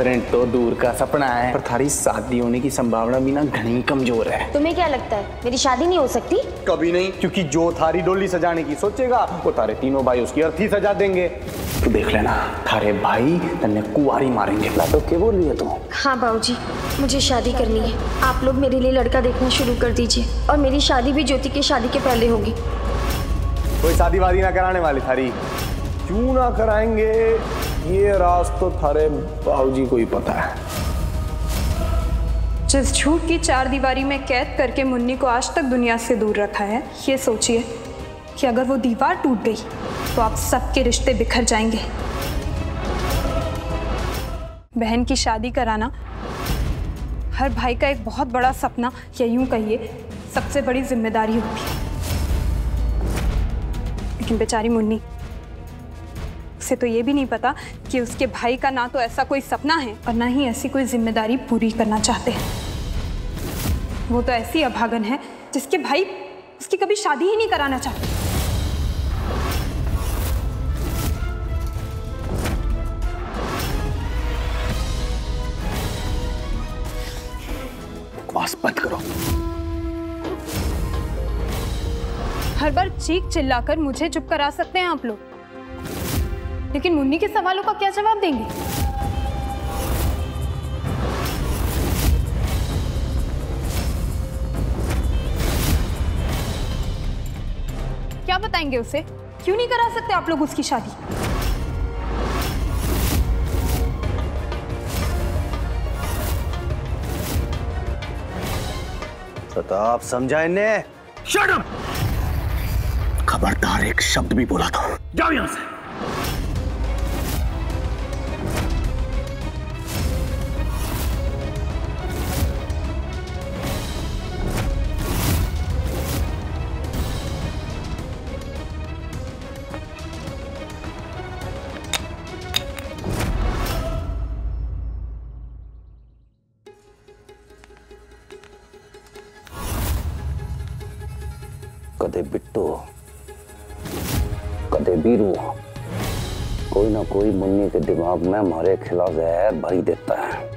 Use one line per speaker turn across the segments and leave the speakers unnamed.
Boyfriend तो दूर का सपना है पर थारी शादी होने की संभावना भी ना घनी कमज़ोर है।
तुम्हें क्या लगता है? मेरी शादी नहीं हो सकती?
कभी नहीं क्योंकि जो थारी डोली सजाने की सोचेगा वो तारे तीनों भाई उसकी अर्थी सजा देंगे। तू देख लेना थारे भाई तन्ने कुआरी मारेंगे। तो क्या बोल रही है तू।
हाँ बाबूजी मुझे शादी करनी है। आप लोग मेरे लिए लड़का देखना शुरू कर दीजिए और मेरी शादी भी ज्योति की शादी के पहले होगी।
कोई शादी वादी ना कराने वाली थारी। क्यों ना कराएँगे? ये राज तो थारे बाबूजी को ही पता है।
जिस झूठ की चार दीवारी में कैद करके मुन्नी को आज तक दुनिया से दूर रखा है, ये सोचिए कि अगर वो दीवार टूट गई तो आप सबके रिश्ते बिखर जाएँगे। बहन की शादी कराना, हर भाई का एक बहुत बड़ा सपना, या यूँ कहिए, सबसे बड़ी ज़िम्मेदारी होती है लेकिन बेचारी मुन्नी उसे तो ये भी नहीं पता कि उसके भाई का ना तो ऐसा कोई सपना है और ना ही ऐसी कोई ज़िम्मेदारी पूरी करना चाहते हैं। वो तो ऐसी अभागन है जिसके भाई उसकी कभी शादी ही नहीं कराना चाहते।
बकवास बंद करो।
हर बार चीख चिल्लाकर मुझे चुप करा सकते हैं आप लोग? लेकिन मुन्नी के सवालों का क्या जवाब देंगे? क्या बताएँगे उसे? क्यों नहीं करा सकते आप लोग उसकी शादी?
प्रताप समझा इन्ने खबरदार एक शब्द भी बोला तो जाओ यहाँ से। ना कोई मुन्नी के दिमाग में हमारे खिलाफ जहर भर देता है।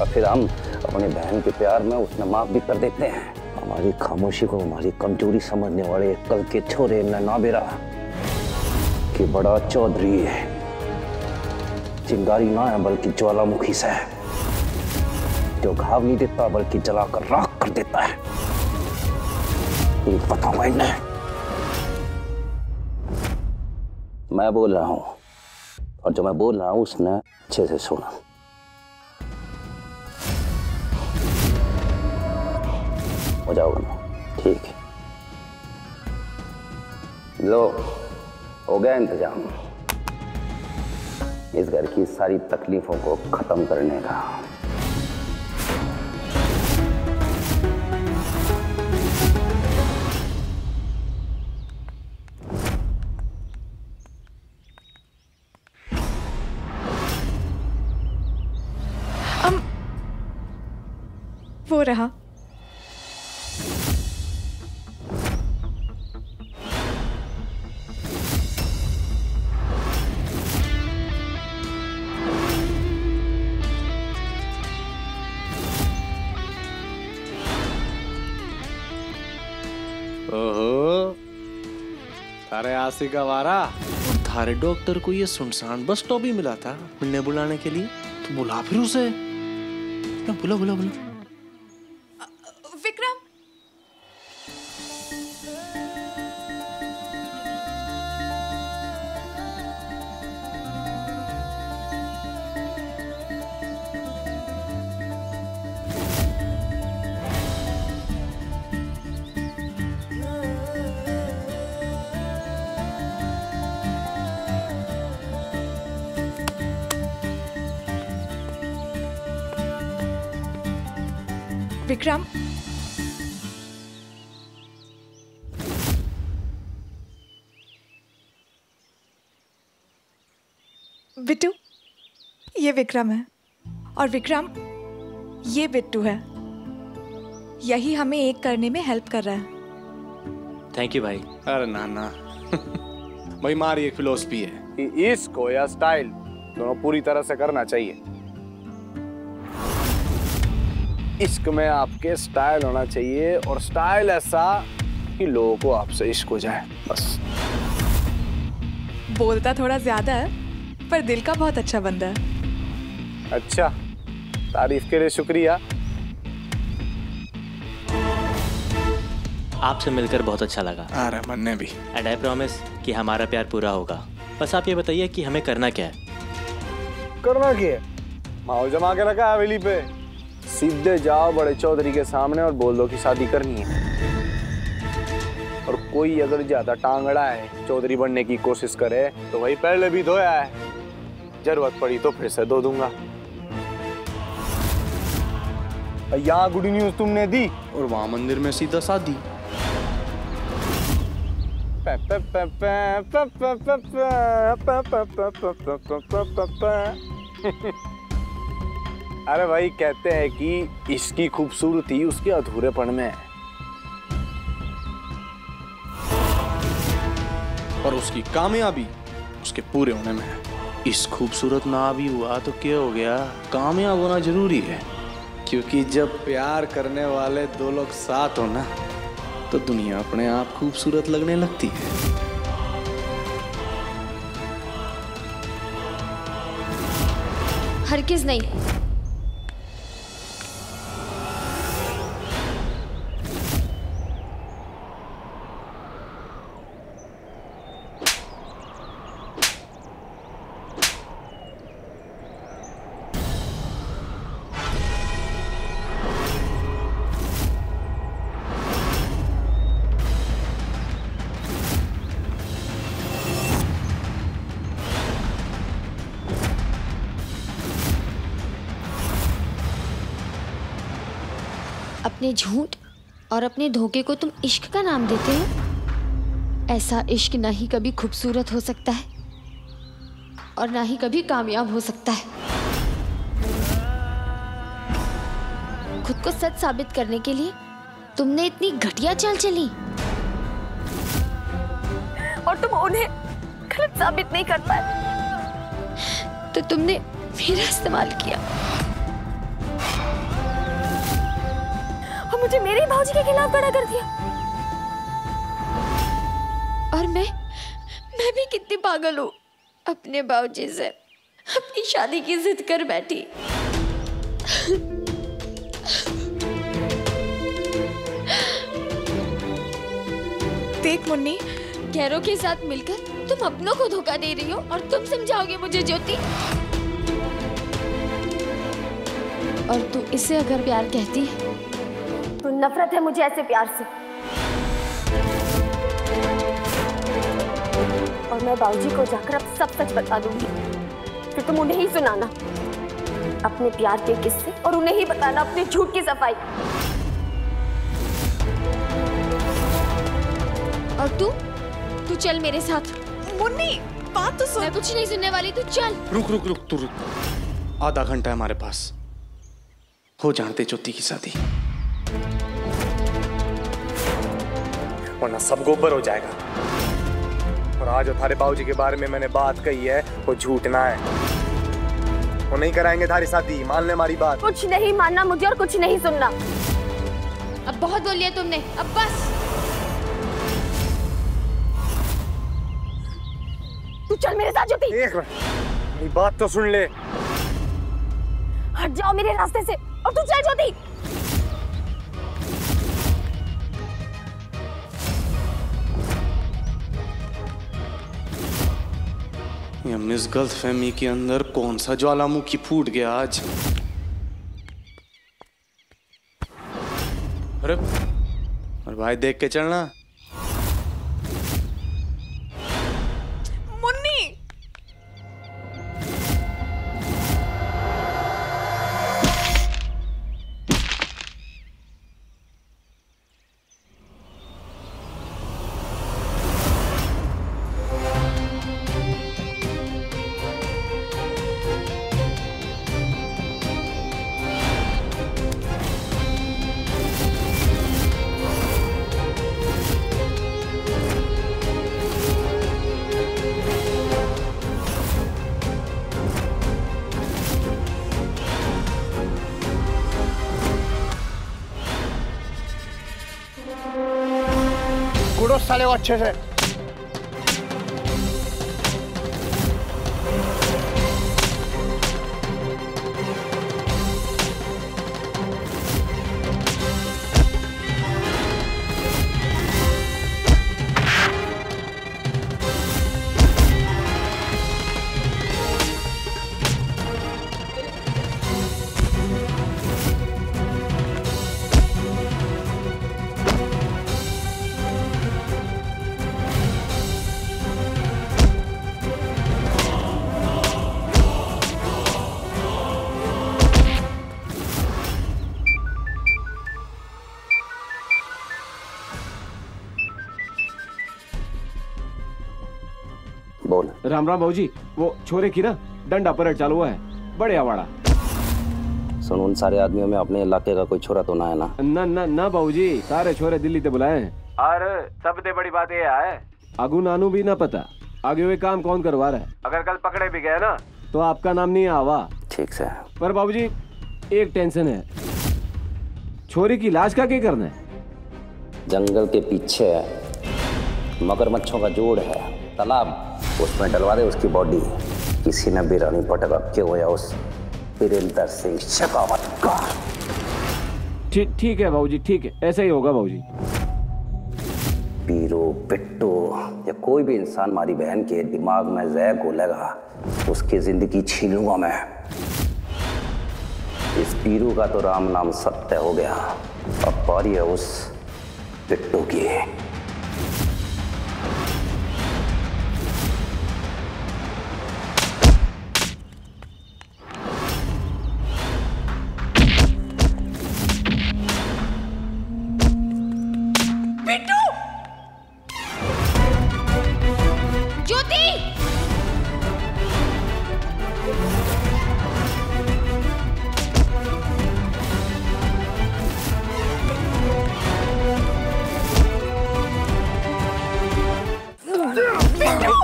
और फिर हम अपनी बहन के प्यार में उसने माफ़ भी कर देते हैं। हमारी खामोशी को हमारी कमज़ोरी समझने वाले कल के छोरे ने ना बेरा कि बड़ा चौधरी है। चिंगारी ना है बल्कि ज्वालामुखी से है। जो घाव नहीं देता बल्कि जलाकर राख कर देता है। ये पता हुआ मैं बोल रहा हूँ। और जो मैं बोल रहा हूँ, उसने अच्छे से सुना। हो जाओगे ना ठीक है। लो, हो गया इंतज़ाम। इस घर की सारी तकलीफों को खत्म करने का।
रहा।
ओहो। थारे आसिक आवारा थारे डॉक्टर को ये सुनसान बस स्टॉप ही मिला था मिलने बुलाने के लिए। तो बुला फिर उसे। बुला बुला बुला।
विक्रम। बिट्टू ये विक्रम है। और विक्रम ये बिट्टू है। यही हमें एक करने में हेल्प कर रहा है।
थैंक यू भाई।
अरे ना ना। भाई हमारी एक फिलोसफी है। इसको या स्टाइल दोनों पूरी तरह से करना चाहिए। इश्क में आपके स्टाइल होना चाहिए और स्टाइल ऐसा कि लोगों को आपसे इश्क हो जाए बस।
बोलता थोड़ा ज़्यादा है पर दिल का बहुत अच्छा बंदा है।
अच्छा तारीफ़ के लिए शुक्रिया।
आपसे मिलकर बहुत अच्छा लगा।
अरे मन्ने भी।
एंड आई प्रॉमिस कि हमारा प्यार पूरा होगा। बस आप ये बताइए कि हमें करना क्या है?
करना क्या है? माहौल जमा के रखा हवेली पे। सीधे जाओ बड़े चौधरी के सामने और बोल दो कि शादी करनी है और कोई अगर ज़्यादा टांगड़ा है चौधरी बनने की कोशिश करे तो वही पहले भी धोया है ज़रूरत पड़ी तो फिर से धो दूँगा यहाँ गुड न्यूज़ तुमने दी और वहाँ मंदिर में सीधा शादी अरे भाई कहते हैं कि इसकी खूबसूरती उसके अधूरेपन में है। और उसकी कामयाबी उसके पूरे होने में है। इस खूबसूरत ना भी हुआ तो क्या हो गया? कामयाब होना ज़रूरी है। क्योंकि जब प्यार करने वाले दो लोग साथ हो ना तो दुनिया अपने आप खूबसूरत लगने लगती है।
हरगिज नहीं। अपने झूठ और अपने धोखे को तुम इश्क का नाम देते हो? ऐसा इश्क ना ही कभी खूबसूरत हो सकता है और ना ही कभी कामयाब हो सकता है। खुद को सच साबित करने के लिए तुमने इतनी घटिया चाल चली। और तुम उन्हें गलत साबित नहीं कर पाए। तो तुमने मेरा इस्तेमाल किया। और मुझे मेरे ही भाजी के खिलाफ खड़ा कर दिया। और मैं मैं भी कितनी पागल हूँ। अपने बाबूजी से अपनी शादी की जिद कर बैठी।
देख मुन्नी।
गैरों के साथ मिलकर तुम अपनों को धोखा दे रही हो और तुम समझाओगे मुझे ज्योति? और तू इसे अगर प्यार कहती है तो नफरत है मुझे ऐसे प्यार से। और मैं बाबूजी को जाकर अब सब सच बता दूँगी। फिर तुम उन्हें ही सुनाना। अपने प्यार के किस्से और उन्हें ही बताना अपने झूठ की सफ़ाई। और तू? तू चल मेरे साथ।
मुन्नी बात तो सुन।
मैं कुछ नहीं सुनने वाली तू चल।
रुक रुक रुक तू रुक। आधा घंटा है हमारे पास। हो जानते ज्योति की शादी। वरना सब गोबर हो जाएगा। और आज थारे बाबूजी के बारे में मैंने बात कही है वो झूठ ना है। वो नहीं कराएँगे थारी शादी मान ले हमारी बात।
कुछ नहीं मानना मुझे और कुछ नहीं सुनना। अब बहुत बोल लिया तुमने अब बस। तू चल मेरे साथ ज्योति।
एक मिनट मेरी बात तो सुन ले।
हट जाओ मेरे रास्ते से और तू चल ज्योति।
ये मिस गलत फहमी के अंदर कौन सा ज्वालामुखी फूट गया आज। अरे अरे भाई देख के चलना।
अच्छे से
राम राम भाजी वो छोरे की ना डंडा परेड चालू हुआ है। बड़े आवाड़ा
सुन उन सारे आदमियों में अपने इलाके का कोई छोरा तो ना है ना?
ना ना ना बाबूजी सारे छोरे दिल्ली ते बुलाए हैं। और सबसे बड़ी बात ये है। आगू नानू भी ना पता आगे हुए काम कौन करवा रहा है। अगर कल पकड़े भी गए ना? तो आपका नाम नहीं आवा।
ठीक से।
पर बाबूजी एक टेंशन है। छोरी की लाश का क्या करना है?
जंगल के पीछे मगरमच्छों का जोड़ है। तालाब। उसमें डलवा दे उसकी बॉडी किसी ने भी रानी पटक के होया उस वीरेंद्र सिंह शेखावत का
ठीक ठीक है बाबूजी ठीक है। ऐसा ही होगा बाबूजी।
पीरो पिट्टू या कोई भी इंसान हमारी बहन के दिमाग में जहर घोलेगा उसकी ज़िंदगी छीन लूँगा मैं। इस पीरू का तो राम नाम सत्य हो गया। अब पारी है उस पिट्टू की।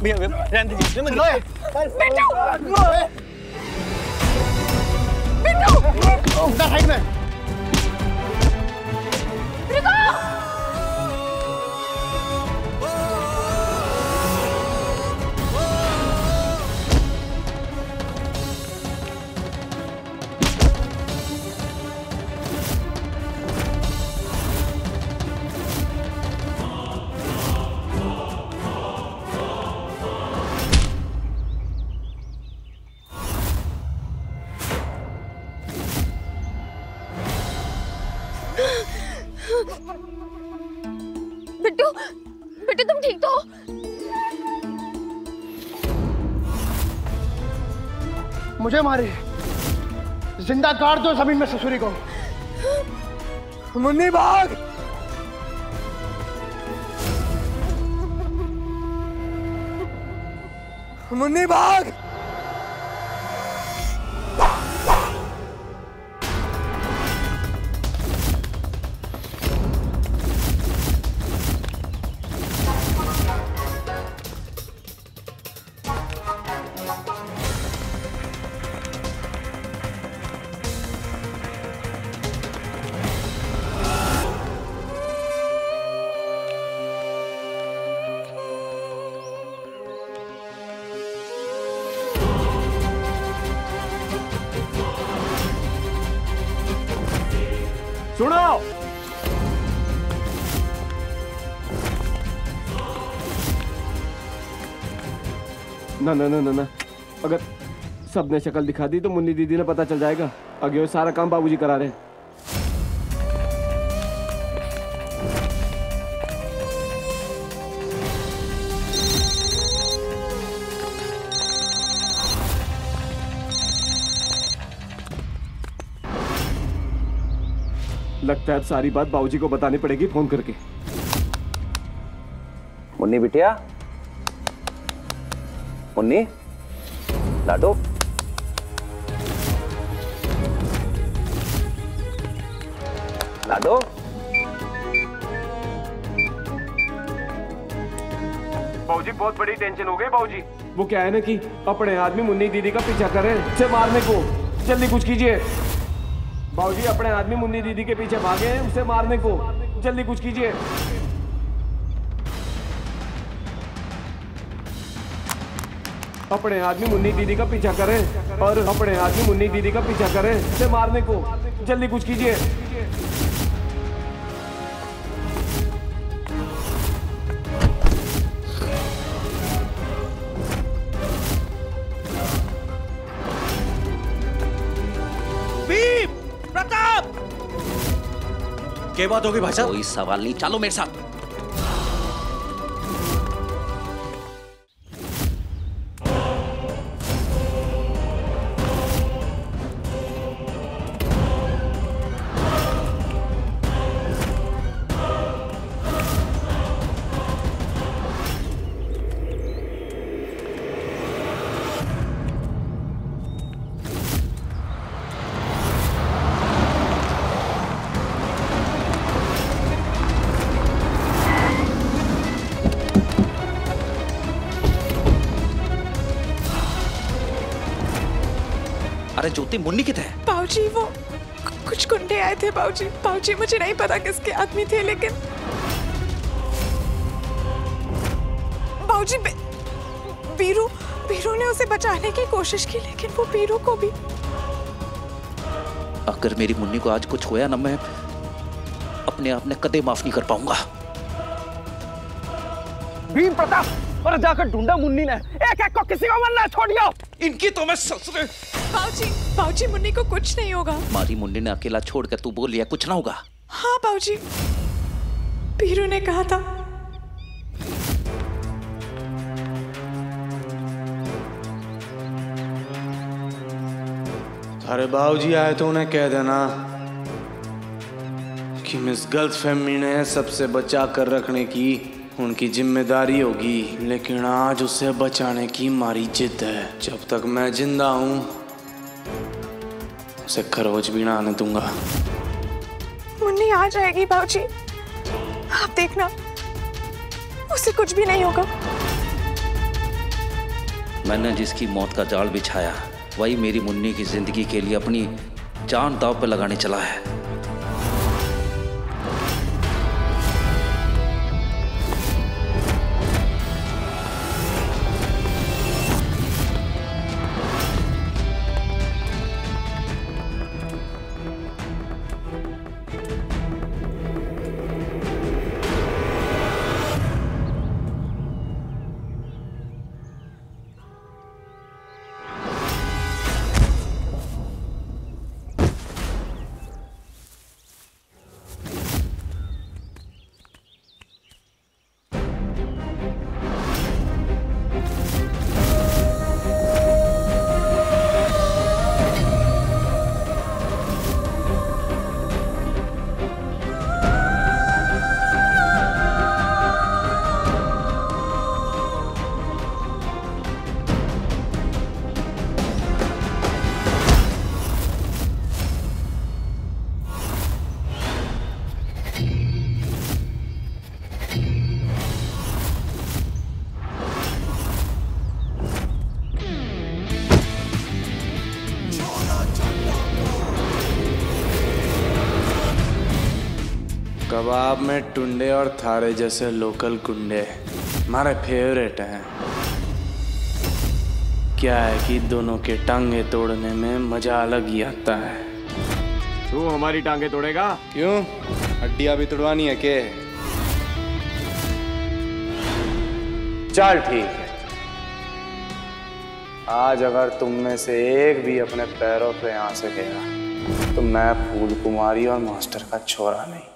미안 미안 미안 너해 민호 민호 나 다이맨
बिट्टू बिट्टू, तुम ठीक तो
मुझे मारे। ज़िंदा काट दो ज़मीन में ससुरी को। मुन्नी भाग मुन्नी भाग
ना ना ना ना ना। अगर सबने शक्ल दिखा दी तो मुन्नी दीदी ने पता चल जाएगा। आगे वो सारा काम बाबूजी करा रहे लगता है अब सारी बात बाबूजी को बतानी पड़ेगी फ़ोन करके।
मुन्नी बिटिया मुन्नी लाडो। लाडो।
बाबूजी बहुत बड़ी टेंशन हो गई बाबूजी वो क्या है ना कि अपने आदमी मुन्नी दीदी का पीछा कर रहे हैं? उसे मारने को। जल्दी कुछ कीजिए। बाबूजी अपने आदमी मुन्नी दीदी के पीछे भागे हैं उसे मारने को। जल्दी कुछ कीजिए। अपने आदमी मुन्नी दीदी का पीछा करे और अपने आदमी मुन्नी दीदी का पीछा करें। से मारने को जल्दी कुछ कीजिए।
प्रताप!
क्या बात होगी भाई साहब?
कोई सवाल नहीं चलो मेरे साथ। ज्योति मुन्नी कित है?
बाबूजी वो कुछ गुंडे आए थे बाबूजी। बाबूजी मुझे नहीं पता किसके आदमी थे लेकिन बाबूजी बीरू बीरू ने उसे बचाने की कोशिश की लेकिन वो बीरू को भी
अगर मेरी मुन्नी को आज कुछ होया ना मैं अपने आप ने कदे माफ़ नहीं कर पाऊँगा।
भीम प्रताप और जाकर ढूंढा मुन्नी ने। एक एक को किसी को मरना छोड़ियो
इनकी तो मैं ससुर
बाबूजी बाबूजी मुन्नी को कुछ नहीं होगा।
मारी मुन्नी ने अकेला छोड़ कर तू बोल लिया कुछ ना होगा।
हाँ बाबूजी बीरू ने कहा था।
अरे बाबूजी आए तो उन्हें कह देना कि मिस गलत फहमी ने सबसे बचा कर रखने की उनकी ज़िम्मेदारी होगी लेकिन आज उसे बचाने की मारी जिद है। जब तक मैं ज़िंदा हूँ उसे खरोच भी ना आने दूँगा।
मुन्नी आ जाएगी बाबूजी। आप देखना उसे कुछ भी नहीं होगा।
मैंने जिसकी मौत का जाल बिछाया वही मेरी मुन्नी की ज़िंदगी के लिए अपनी जान दाव पर लगाने चला है।
कबाब में टुंडे और थारे जैसे लोकल कुंडे हमारे फेवरेट हैं। क्या है कि दोनों के टांगे तोड़ने में मज़ा अलग ही आता है।
तू हमारी टांगे तोड़ेगा?
क्यों? हड्डियाँ भी तुड़वानी है के? चल ठीक है। आज अगर तुम में से एक भी अपने पैरों पे यहाँ से गया तो मैं फूल कुमारी और मास्टर का छोरा नहीं।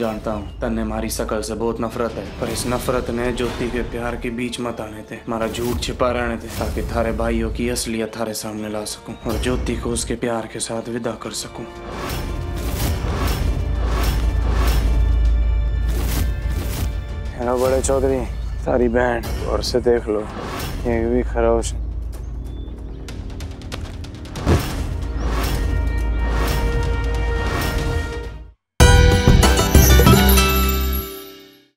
जानता हूँ, तन्ने हमारी शकल से बहुत नफरत है, पर इस नफरत ने ज्योति के प्यार के बीच मत आने थे हमारा झूठ छिपा रहने थे ताकि थारे भाइयों की असलियत थारे सामने ला सकूँ, और ज्योति को उसके प्यार के साथ विदा कर सकूँ। हेलो बड़े चौधरी, सारी बहन, और से देख लो, ये भी खरोश